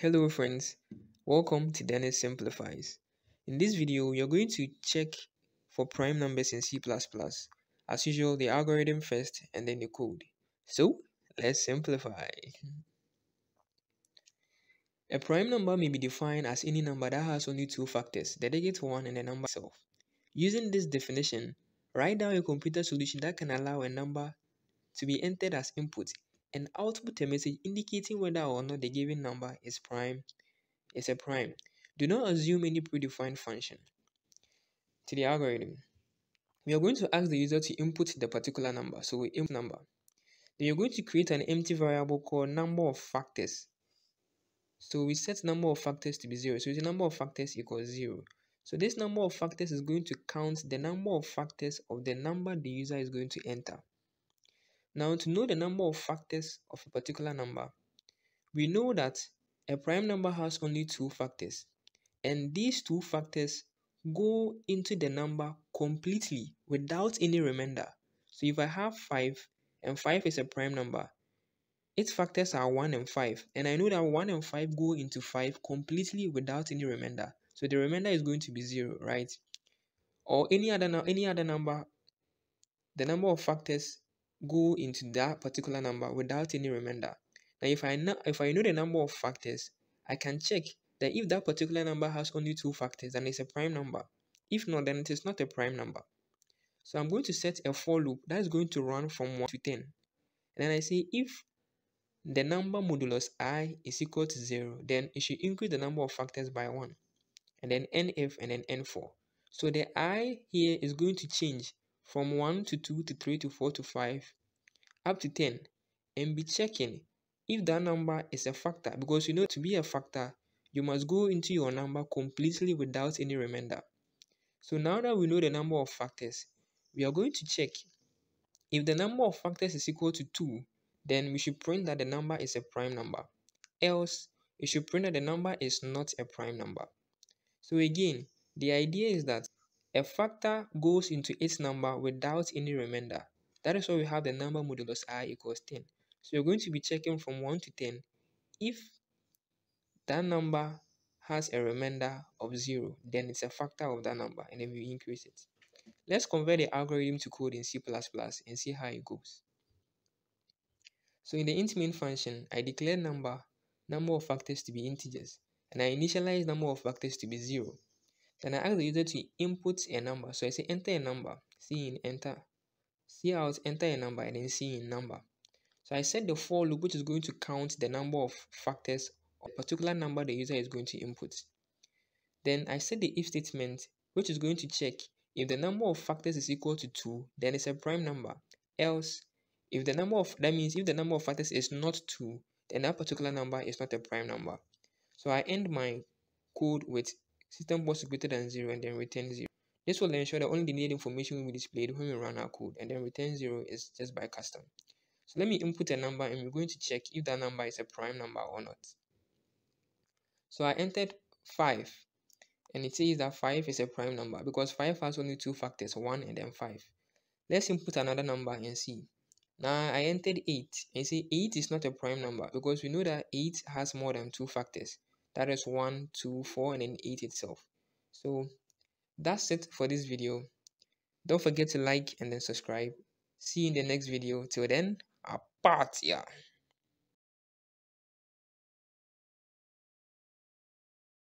Hello friends, welcome to Dennis Simplifies. In this video, you're going to check for prime numbers in C++. As usual, the algorithm first and then the code. So, let's simplify. A prime number may be defined as any number that has only two factors, the digit 1 and the number itself. Using this definition, write down a computer solution that can allow a number to be entered as input and output a message indicating whether or not the given number is prime is a prime. Do not assume any predefined function. To the algorithm, we are going to ask the user to input the particular number. So we input number. Then you're going to create an empty variable called number of factors. So we set number of factors to be zero. So the number of factors equals zero. So this number of factors is going to count the number of factors of the number the user is going to enter. Now, to know the number of factors of a particular number, we know that a prime number has only two factors, and these two factors go into the number completely without any remainder. So if I have 5 and 5 is a prime number, its factors are 1 and 5, and I know that 1 and 5 go into 5 completely without any remainder. So the remainder is going to be 0, right? Or any other any other number, the number of factors go into that particular number without any remainder. Now, if I know if I know the number of factors, I can check that if that particular number has only two factors, then it's a prime number. If not, then it is not a prime number. So I'm going to set a for loop that is going to run from 1 to 10. And then I say if the number modulus i is equal to 0, then it should increase the number of factors by 1. And then nf and then n4. So the i here is going to change from 1 to 2 to 3 to 4 to 5 up to 10 and be checking if that number is a factor because you know to be a factor you must go into your number completely without any remainder. So now that we know the number of factors, we are going to check if the number of factors is equal to 2, then we should print that the number is a prime number. Else, we should print that the number is not a prime number. So again, the idea is that a factor goes into its number without any remainder. That is why we have the number modulus i equals 10. So you're going to be checking from 1 to 10 if that number has a remainder of 0, then it's a factor of that number and then we increase it. Let's convert the algorithm to code in C++ and see how it goes. So in the int main function, I declare number, number of factors to be integers, and I initialize number of factors to be 0. Then I ask the user to input a number. So I say enter a number, cin enter, cout, enter a number, and then cin number. So I set the for loop which is going to count the number of factors a particular number the user is going to input. Then I set the if statement which is going to check if the number of factors is equal to 2, then it's a prime number. Else, if the number of, that means if the number of factors is not 2, then that particular number is not a prime number. So I end my code with system was greater than 0 and then return 0. This will ensure that only the needed information will be displayed when we run our code and then return 0 is just by custom. So let me input a number and we're going to check if that number is a prime number or not. So I entered 5 and it says that 5 is a prime number because 5 has only two factors 1 and then 5. Let's input another number and see. Now I entered 8 and say 8 is not a prime number because we know that 8 has more than two factors that is 1 2 4 and then 8 itself. So that's it for this video. Don't forget to like and then subscribe. See you in the next video. Till then apart yeah